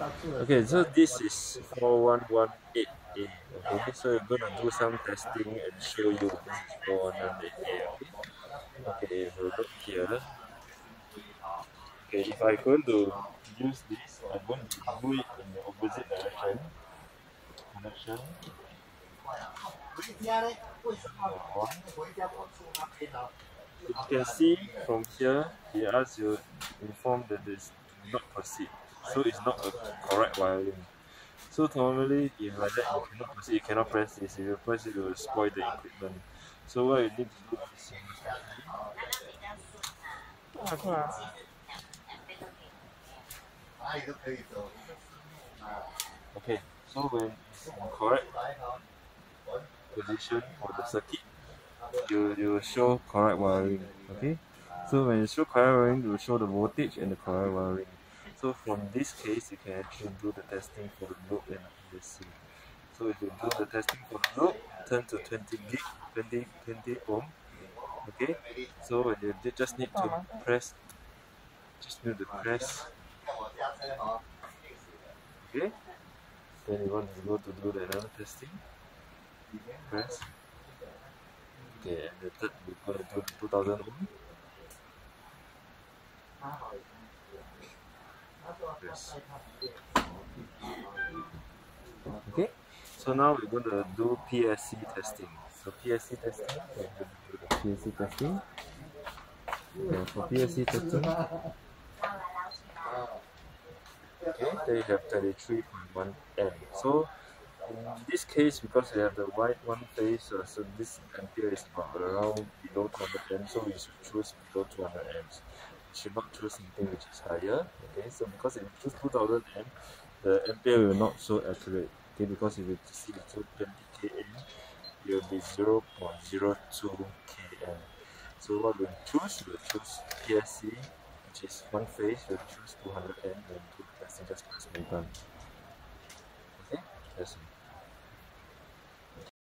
Okay, so this is 4118A. Okay, so we're going to do some testing and show you this is 4118A. Okay, okay so look here. Okay, if I'm going to use this, I'm going to do it in the opposite direction. Direction. You can see from here, he asks you inform that this not proceed. So it's not a correct wiring. So normally if like that you cannot proceed, you cannot press this. If you press it, it will spoil the equipment. So what you need to do is Okay, so when it's in correct position for the circuit, you, you show correct wiring. Okay? So when you show correct wiring, you will show the voltage and the correct wiring. So from this case, you can actually do the testing for the loop and PSC. So if you do the testing for the loop, turn to 20 gig, 20, 20 ohm. Okay? So when you just need to uh-huh. press, just need to press. Okay? Then you want to go to do the another testing. Press. Okay, and the third we're going to do 2000 ohm. Yes. Okay, so now we're going to do PSC testing. So PSC testing, we're going to do the PSC testing. Okay, for PSC testing, okay, they have 33.1 M. So in this case, because we have the white one phase, uh, so this ampere is about around below 200 amps, so we should choose below 200 amps. Should not choose something which is higher. Okay, so because if you choose 2000 M, the ampere will not so accurate. Okay, because if you see the 20 km, it will be 0 0.02 km. So what we'll choose, we'll choose PSC, which is one phase, we'll choose 200 amp and testing just press button. Okay, that's it.